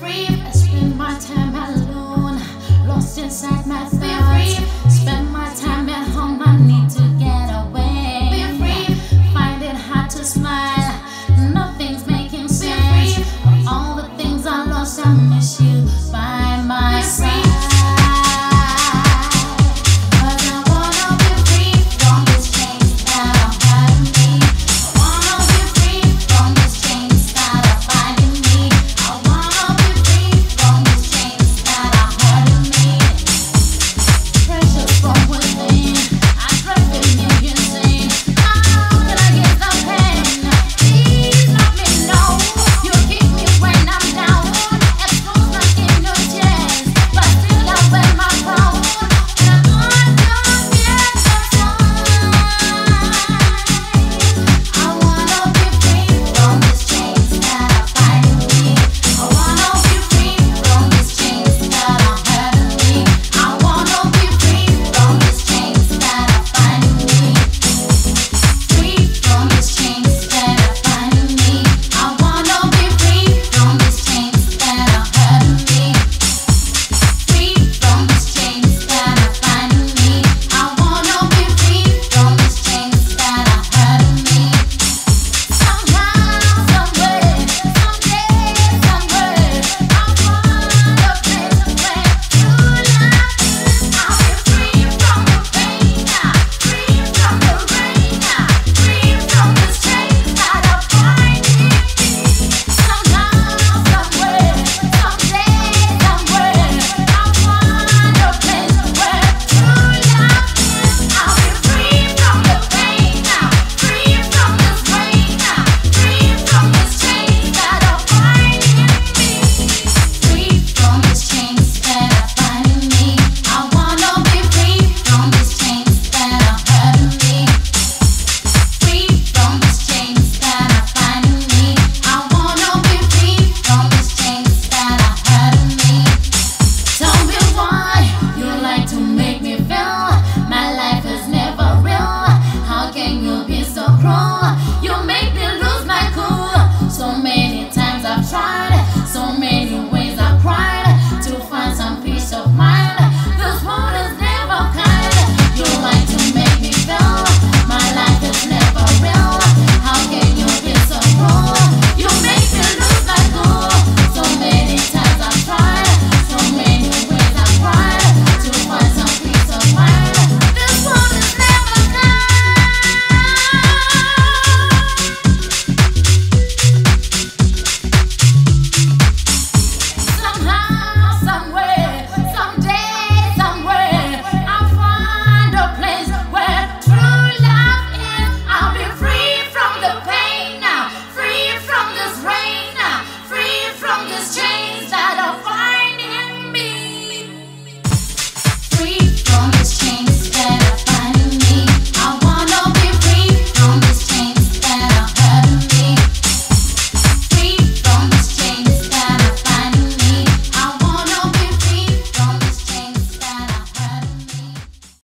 free. I spend my time alone, lost inside my thoughts.